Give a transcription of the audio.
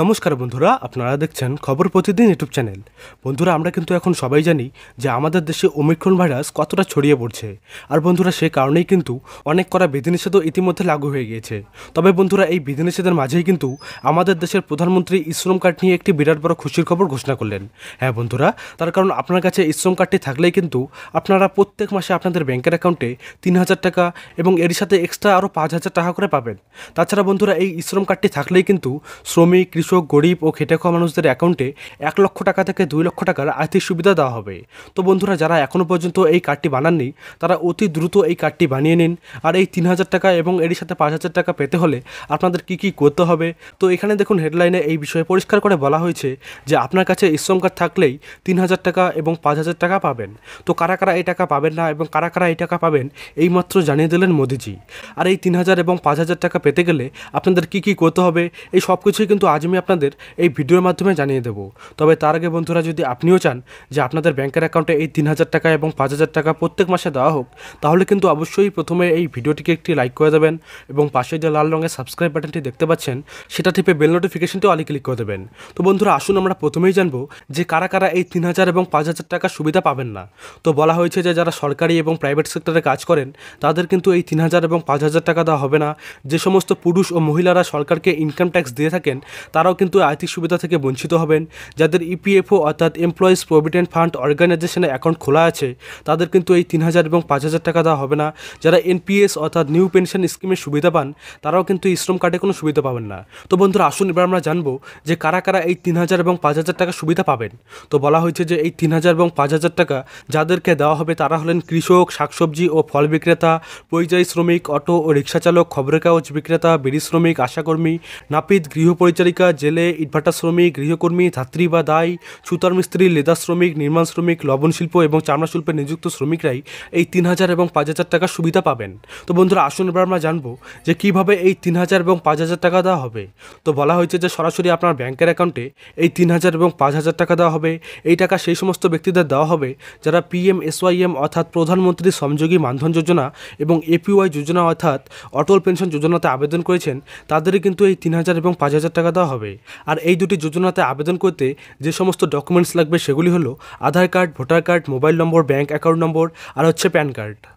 নমস্কার বন্ধুরা, আপনারা দেখছেন খবর প্রতিদিন ইউটিউব চ্যানেল। বন্ধুরা, আমরা কিন্তু এখন সবাই জানি যে আমাদের দেশে ওমিক্রন ভাইরাস কতটা ছড়িয়ে পড়ছে। আর বন্ধুরা, সে কারণেই কিন্তু অনেক করা বিধিনিষেধও ইতিমধ্যে লাগু হয়ে গিয়েছে। তবে বন্ধুরা, এই বিধিনিষেধের মাঝেই কিন্তু আমাদের দেশের প্রধানমন্ত্রী ইশ্রম কার্ড নিয়ে একটি বিরাট বড় খুশির খবর ঘোষণা করলেন। হ্যাঁ বন্ধুরা, তার কারণ আপনার কাছে ইশ্রম কার্ডটি থাকলেই কিন্তু আপনারা প্রত্যেক মাসে আপনাদের ব্যাংকের অ্যাকাউন্টে তিন হাজার টাকা এবং এর সাথে এক্সট্রা আরও পাঁচ হাজার টাকা করে পাবেন। তাছাড়া বন্ধুরা, এই ইশ্রম কার্ডটি থাকলেই কিন্তু শ্রমিক কৃষক, গরিব ও খেটে খাওয়া মানুষদের অ্যাকাউন্টে এক লক্ষ টাকা থেকে দুই লক্ষ টাকার আর্থিক সুবিধা দেওয়া হবে। তো বন্ধুরা, যারা এখনও পর্যন্ত এই কার্ডটি বানাননি, তারা অতি দ্রুত এই কার্ডটি বানিয়ে নিন। আর এই তিন হাজার টাকা এবং এর সাথে পাঁচ হাজার টাকা পেতে হলে আপনাদের কি কি করতে হবে? তো এখানে দেখুন হেডলাইনে এই বিষয়ে পরিষ্কার করে বলা হয়েছে যে আপনার কাছে ইশ্রম কার্ড থাকলেই তিন হাজার টাকা এবং পাঁচ হাজার টাকা পাবেন। তো কারা কারা এই টাকা পাবেন না এবং কারা কারা এই টাকা পাবেন এইমাত্র জানিয়ে দিলেন মোদিজি। আর এই তিন হাজার এবং পাঁচ হাজার টাকা পেতে গেলে আপনাদের কি কি করতে হবে? এই সব কিছুই কিন্তু আজ আমি আপনাদের এই ভিডিওর মাধ্যমে জানিয়ে দেবো। তবে তার আগে বন্ধুরা, যদি আপনিও চান যে আপনাদের ব্যাংকের অ্যাকাউন্টে এই তিন হাজার টাকা এবং পাঁচ হাজার টাকা প্রত্যেক মাসে দেওয়া হোক, তাহলে কিন্তু অবশ্যই প্রথমে এই ভিডিওটিকে একটি লাইক করে দেবেন এবং পাশে যে লাল রঙের সাবস্ক্রাইব বাটনটি দেখতে পাচ্ছেন, সেটা টিপে বেল নোটিফিকেশনটিও আলি ক্লিক করে দেবেন। তো বন্ধুরা, আসুন আমরা প্রথমেই জানব যে কারা কারা এই তিন হাজার এবং পাঁচ হাজার টাকা সুবিধা পাবেন না। তো বলা হয়েছে যে যারা সরকারি এবং প্রাইভেট সেক্টরে কাজ করেন, তাদের কিন্তু এই তিন হাজার এবং পাঁচ হাজার টাকা দেওয়া হবে না। যে সমস্ত পুরুষ ও মহিলারা সরকারকে ইনকাম ট্যাক্স দিয়ে থাকেন তারাও কিন্তু আর্থিক সুবিধা থেকে বঞ্চিত হবেন। যাদের ইপিএফও অর্থাৎ এমপ্লয়িজ প্রভিডেন্ট ফান্ড অর্গানাইজেশনে অ্যাকাউন্ট খোলা আছে, তাদের কিন্তু এই তিন হাজার এবং পাঁচ হাজার টাকা দেওয়া হবে না। যারা এনপিএস অর্থাৎ নিউ পেনশন স্কিমের সুবিধা পান, তারাও কিন্তু এই শ্রম কার্ডে কোনো সুবিধা পাবেন না। তো বন্ধুরা, আসুন এবার আমরা জানব যে কারা কারা এই তিন হাজার এবং পাঁচ হাজার টাকা সুবিধা পাবেন। তো বলা হয়েছে যে এই তিন হাজার এবং পাঁচ হাজার টাকা যাদেরকে দেওয়া হবে, তারা হলেন কৃষক, শাকসবজি ও ফল বিক্রেতা, পরিযায়ী শ্রমিক, অটো ও রিক্সা চালক, খবরের কাগজ বিক্রেতা, বিড়ি শ্রমিক, আশাকর্মী, নাপিত গৃহ পরিচারিকা জেলে ইটভাটা শ্রমিক, গৃহকর্মী, ধাত্রী বা দায়, সুতার মিস্ত্রি লেদার শ্রমিক, নির্মাণ শ্রমিক, লবণ শিল্প এবং চামড়া শিল্পে নিযুক্ত শ্রমিকরাই এই তিন হাজার এবং পাঁচ হাজার টাকার সুবিধা পাবেন। তো বন্ধুরা, আসুন এবার আমরা জানব যে কীভাবে এই তিন হাজার এবং পাঁচ হাজার টাকা দেওয়া হবে। তো বলা হয়েছে যে সরাসরি আপনার ব্যাংকের অ্যাকাউন্টে এই তিন হাজার এবং পাঁচ হাজার টাকা দেওয়া হবে। এই টাকা সেই সমস্ত ব্যক্তিদের দেওয়া হবে যারা পিএম এসওয়াইএম অর্থাৎ প্রধানমন্ত্রী শ্রমযোগী মানধন যোজনা এবং এপিওয়াই যোজনা অর্থাৎ অটল পেনশন যোজনাতে আবেদন করেছেন, তাদেরই কিন্তু এই তিন হাজার এবং পাঁচ হাজার টাকা দেওয়া হবে। আর এই দুটি যোজনাতে আবেদন করতে যে সমস্ত ডকুমেন্টস লাগবে সেগুলি হলো Aadhaar card, voter card, mobile number bank account number, আর হচ্ছে প্যান কার্ড।